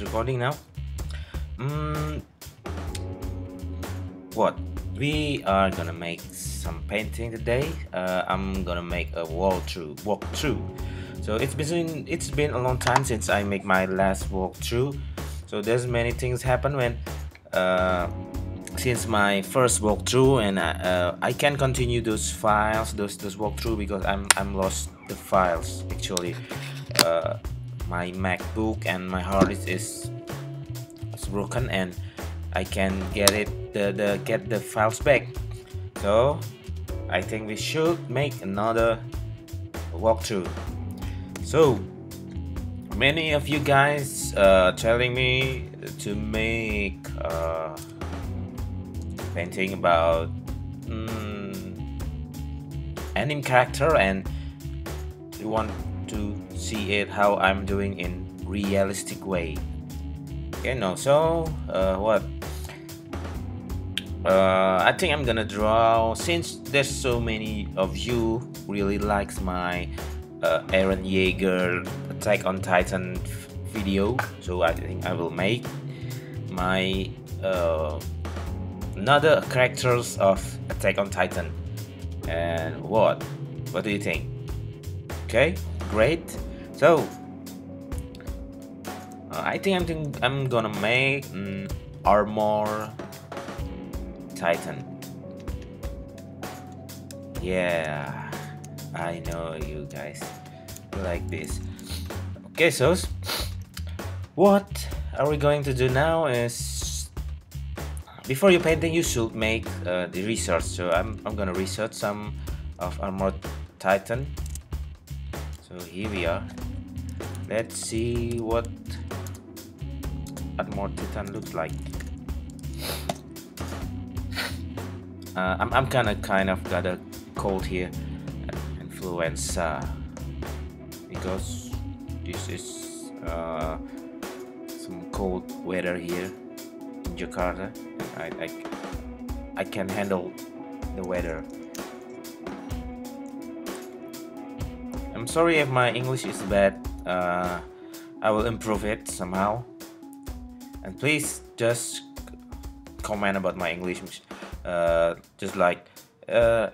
is recording now. Mm, what? We are gonna make some painting today. Uh, I'm gonna make a walkthrough. Walkthrough. So it's been it's been a long time since I make my last walkthrough. So there's many things happen when uh, since my first walkthrough and I, uh, I can continue those files those those walkthrough because I'm I'm lost the files actually uh, my MacBook and my hard disk is, is broken and I can get it the, the get the files back. So I think we should make another walkthrough. So many of you guys uh, telling me to make uh, painting about mm, anime character and you want see it how I'm doing in realistic way no so uh, what uh, I think I'm gonna draw since there's so many of you really likes my uh, Eren Yeager Attack on Titan video so I think I will make my uh, another characters of Attack on Titan. And what? What do you think? Okay, great. So uh, I think I'm think I'm gonna make armor Titan. Yeah, I know you guys like this. Okay, so what are we going to do now is before you painting you should make uh, the research so I'm, I'm gonna research some of armored titan so here we are let's see what armored titan looks like uh, I'm, I'm kinda kind of got a cold here influenza because this is uh, some cold weather here in Jakarta I, I, I can handle the weather. I'm sorry if my English is bad. Uh, I will improve it somehow. And please just comment about my English, uh, just like uh,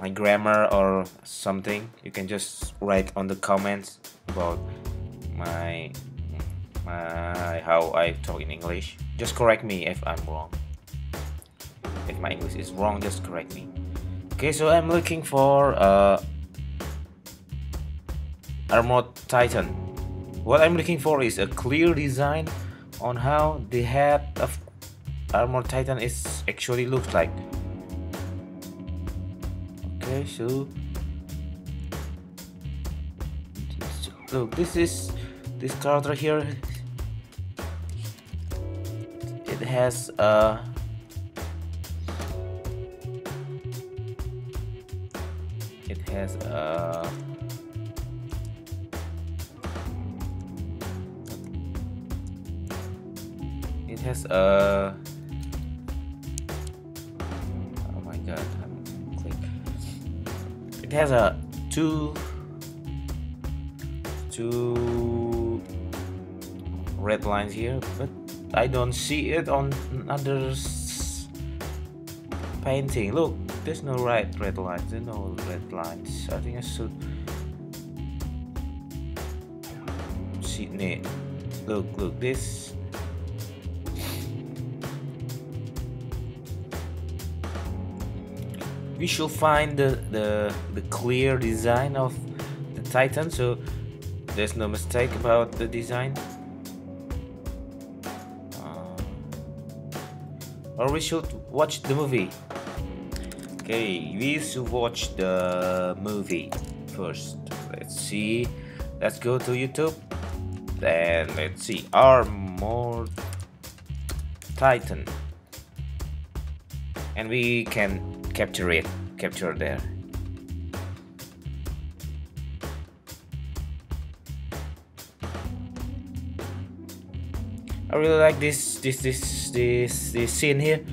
my grammar or something. You can just write on the comments about my my how I talk in English. Just correct me if I'm wrong. If my English is wrong, just correct me. Okay, so I'm looking for uh, Armored Titan. What I'm looking for is a clear design on how the head of Armored Titan is actually looks like. Okay, so look, this is this character here it has a it has a it has a oh my god I'm quick it has a two two red lines here but I don't see it on others painting. Look, there's no right red lines. There's no red lines. I think I should see it. Look, look, this. We should find the, the the clear design of the Titan, so there's no mistake about the design. Uh, or we should watch the movie. Okay we should watch the movie first. Let's see. Let's go to youtube. Then let's see. Armored titan. And we can capture it capture there I really like this this this this this scene here.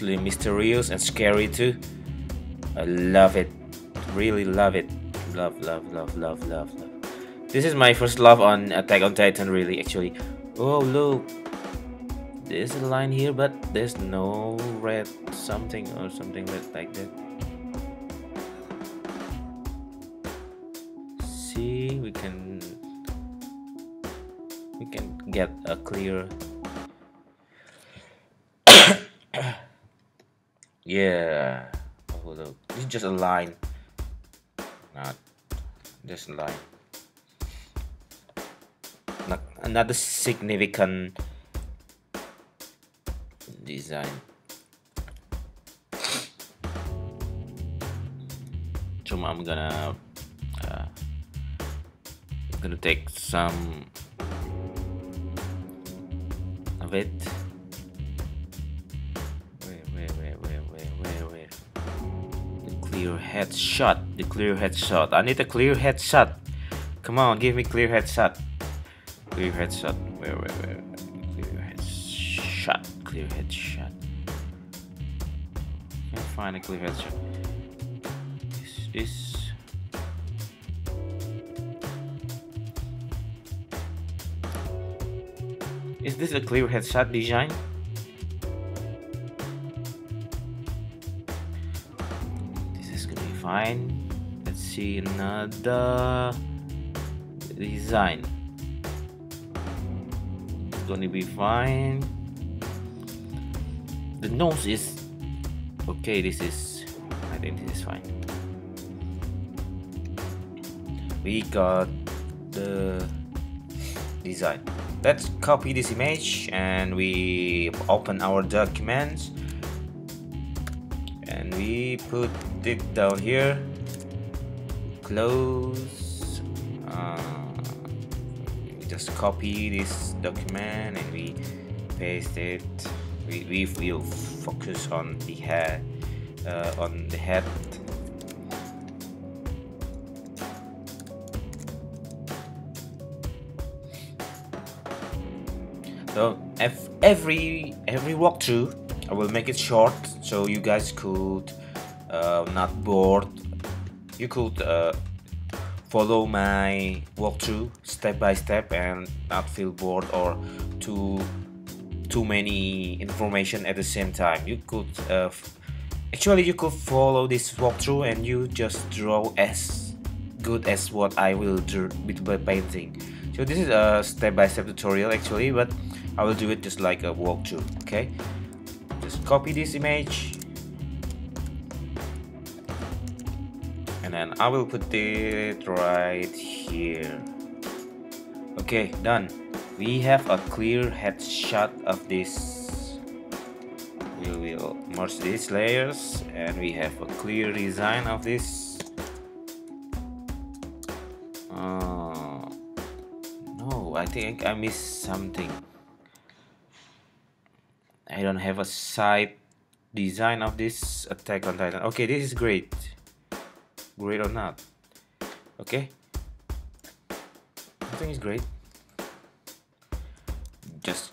mostly mysterious and scary too. I love it, really love it, love, love, love, love, love, love. This is my first love on Attack on Titan, really. Actually, oh look, there's a line here, but there's no red something or something like that. See, we can we can get a clear. Yeah oh look it's just a line. Not just a line. Not another significant design so I'm gonna uh, gonna take some of it The clear headshot. The clear headshot. I need a clear headshot. Come on, give me clear headshot. Clear headshot. Where, where, where? Clear headshot. Clear headshot. Can't find a clear headshot. Is this? Is this a clear headshot design? This is gonna be fine let's see another design it's gonna be fine the nose is okay this is I think this is fine. We got the design. Let's copy this image and we open our documents. And we put it down here. Close. Uh, just copy this document and we paste it we, we will focus on the hair uh, on the head. So every every walkthrough I will make it short so you guys could uh, not bored. You could uh, follow my walkthrough step by step and not feel bored or too too many information at the same time. You could uh, actually you could follow this walkthrough and you just draw as good as what I will do with my painting. So this is a step-by-step -step tutorial actually but I will do it just like a walkthrough okay? Just copy this image. And then I will put it right here. Okay done we have a clear headshot of this. We will merge these layers and we have a clear design of this. Uh, no I think I missed something. I don't have a side design of this attack on titan. Okay this is great. Great or not. Okay. I think it's great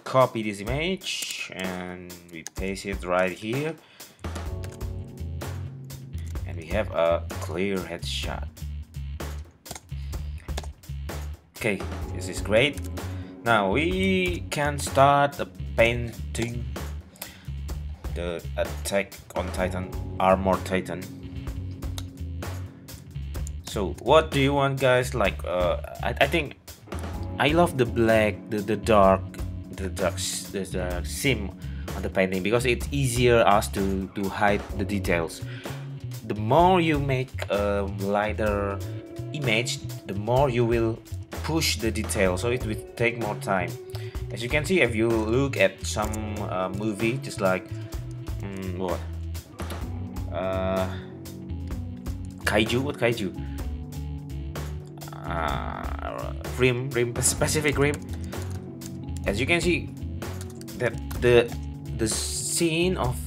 copy this image and we paste it right here. And we have a clear headshot. Okay this is great. Now we can start the painting. The attack on titan armor titan. So what do you want guys? Like uh, I, I think I love the black the, the dark the the, the sim on the painting because it's easier us to to hide the details. The more you make a lighter image the more you will push the detail so it will take more time. As you can see if you look at some uh, movie just like um, what? Uh, kaiju what kaiju? Uh, rim rim Pacific Rim as you can see that the the scene of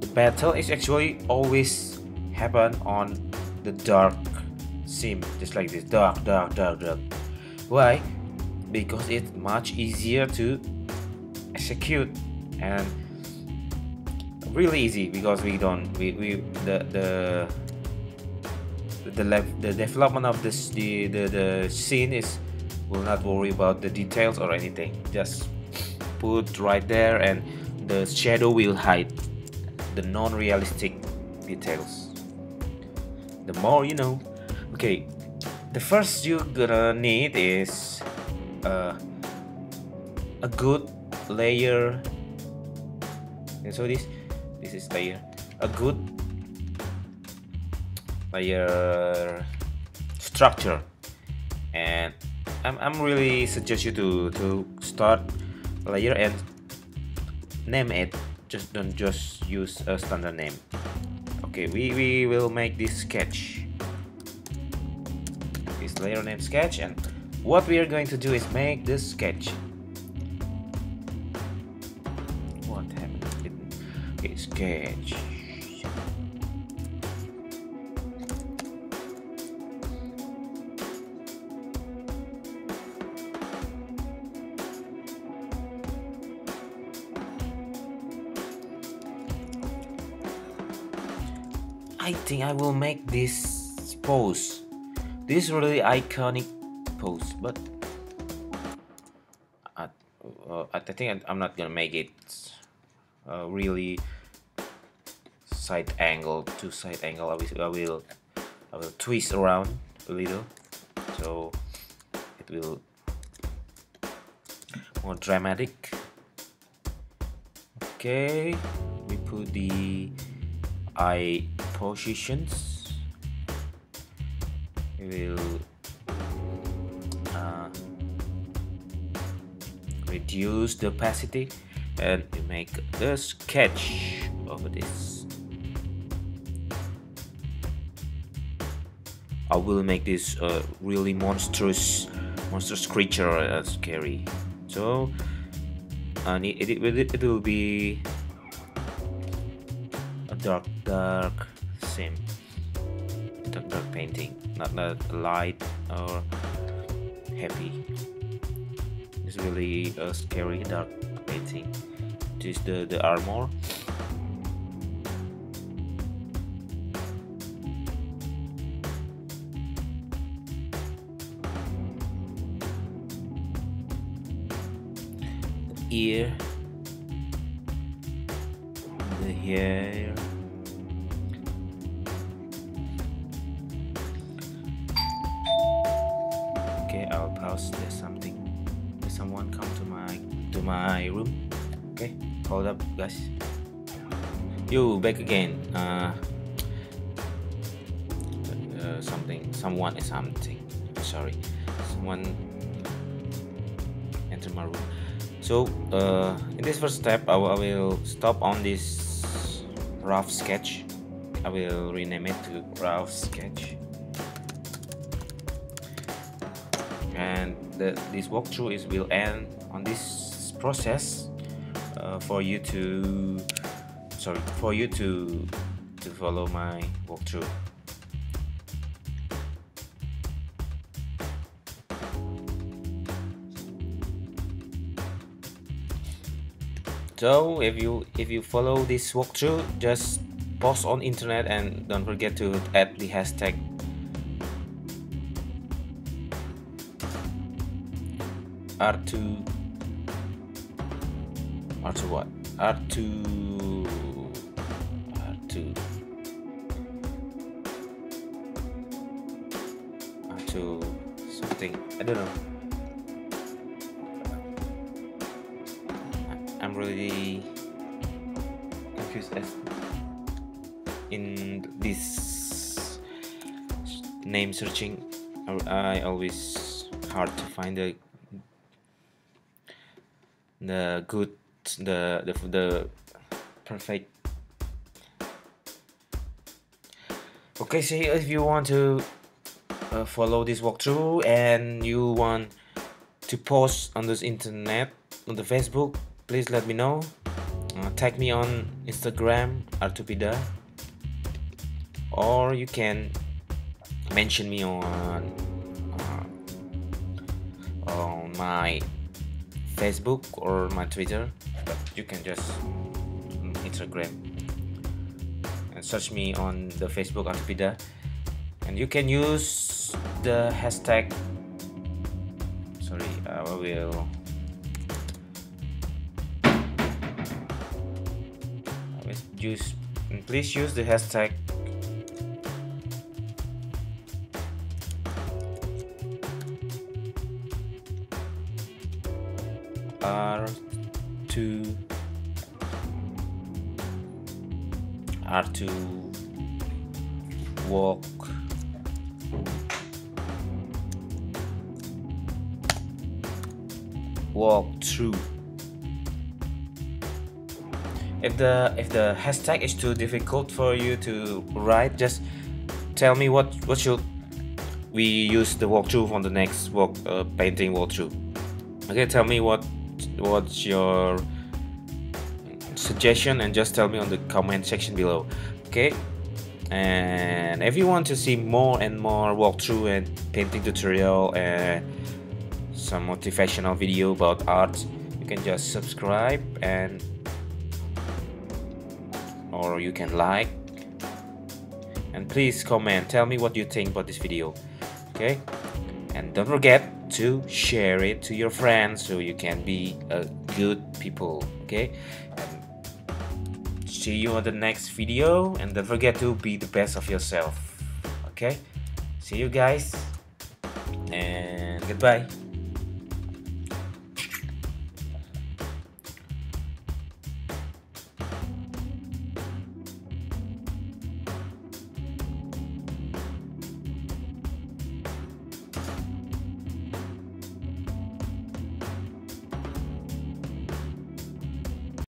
the battle is actually always happen on the dark sim just like this dark dark dark dark. Why? Because it's much easier to execute and really easy because we don't we, we the the the the development of this the, the the scene is will not worry about the details or anything. Just put right there and the shadow will hide the non-realistic details. The more you know. Okay the first you're gonna need is uh, a good layer. And so this this is layer. A good layer structure. And I'm, I'm really suggest you to to start layer and name it. Just don't just use a standard name. Okay we, we will make this sketch. This layer name sketch and what we are going to do is make this sketch. What happened? Okay sketch I think I will make this pose. This really iconic pose, but I, uh, I think I'm not gonna make it uh, really side angle to side angle. I will, I will, I will twist around a little, so it will more dramatic. Okay, we put the eye positions. Will uh, reduce the opacity and make the sketch of this. I will make this uh, really monstrous monstrous creature uh, scary. So and it, it, it, it will be a dark dark same. Dark, painting. Not that light or happy it's really a scary dark painting. This is the the armor? The ear. The hair house there's something there's someone come to my to my room. Okay hold up guys. You back again. Uh, uh something someone is something. Sorry someone enter my room. So uh, in this first step I, I will stop on this rough sketch. I will rename it to rough sketch the, this walkthrough is will end on this process uh, for you to sorry for you to to follow my walkthrough. So if you if you follow this walkthrough just post on internet and don't forget to add the hashtag R2 R2 what? R2 R2 R2 something. I don't know. I'm really confused as in this name searching. I always hard to find the the good the the, the perfect. Okay so if you want to uh, follow this walkthrough and you want to post on this internet on the facebook please let me know. Uh, tag me on instagram artupida. Or you can mention me on uh, on my Facebook or my Twitter, but you can just mm, Instagram. and search me on the Facebook Artupida and you can use the hashtag sorry uh, will I will use mm, please use the hashtag R2 R2 walk. Walk through. If the if the hashtag is too difficult for you to write just tell me what what should we use the walkthrough on the next walk uh, painting walkthrough. Okay tell me what what's your suggestion and just tell me on the comment section below okay? And if you want to see more and more walkthrough and painting tutorial and some motivational video about art you can just subscribe and or you can like. And please comment tell me what you think about this video okay? And don't forget to share it to your friends so you can be a good people okay? See you on the next video and don't forget to be the best of yourself okay? See you guys and goodbye